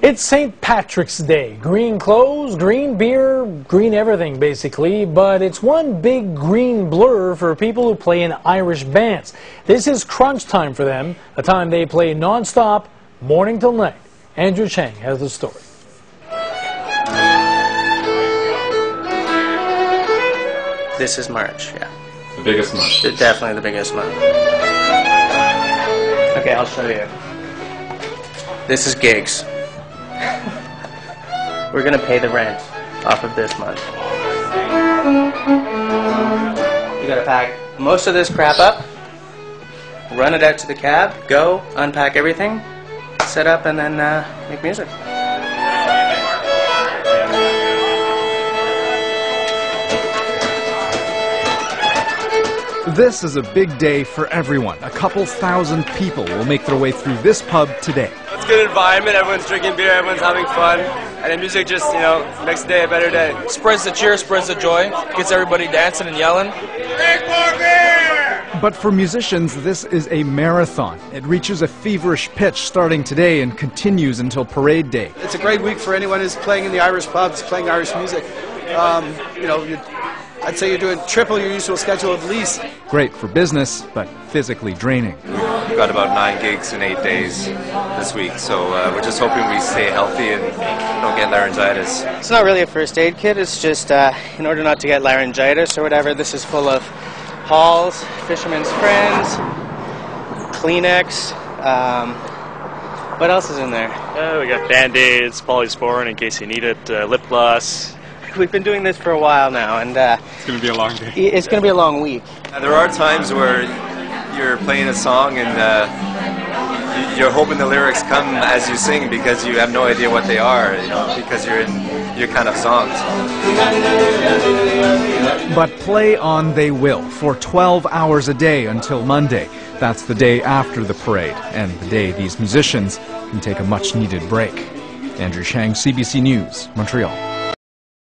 It's St. Patrick's Day. Green clothes, green beer, green everything basically, but it's one big green blur for people who play in Irish bands. This is crunch time for them, a time they play non-stop, morning till night. Andrew Chang has the story. This is March, yeah. The biggest month. It's definitely the biggest month. Okay, I'll show you. This is gigs. We're gonna pay the rent off of this month. You gotta pack most of this crap up, run it out to the cab, go, unpack everything, set up, and then uh, make music. This is a big day for everyone. A couple thousand people will make their way through this pub today. It's a good environment. Everyone's drinking beer. Everyone's having fun. And the music just, you know, makes the day a better day. Spreads the cheer, spreads the joy, gets everybody dancing and yelling. But for musicians, this is a marathon. It reaches a feverish pitch starting today and continues until parade day. It's a great week for anyone who's playing in the Irish pubs, playing Irish music. Um, you know, you, I'd say you're doing triple your usual schedule at least. Great for business, but physically draining. We've got about nine gigs in eight days this week, so uh, we're just hoping we stay healthy and don't get laryngitis. It's not really a first aid kit. It's just uh, in order not to get laryngitis or whatever. This is full of Halls, Fisherman's Friends, Kleenex. Um, what else is in there? Uh, we got band-aids, polysporin in case you need it, uh, lip gloss. We've been doing this for a while now, and uh, It's going to be a long day. it's going to be a long week. And there are times where you're playing a song and uh, you're hoping the lyrics come as you sing because you have no idea what they are, you know, because you're in your kind of songs. But play on they will for 12 hours a day until Monday. That's the day after the parade, and the day these musicians can take a much needed break. Andrew Chang, CBC News, Montreal.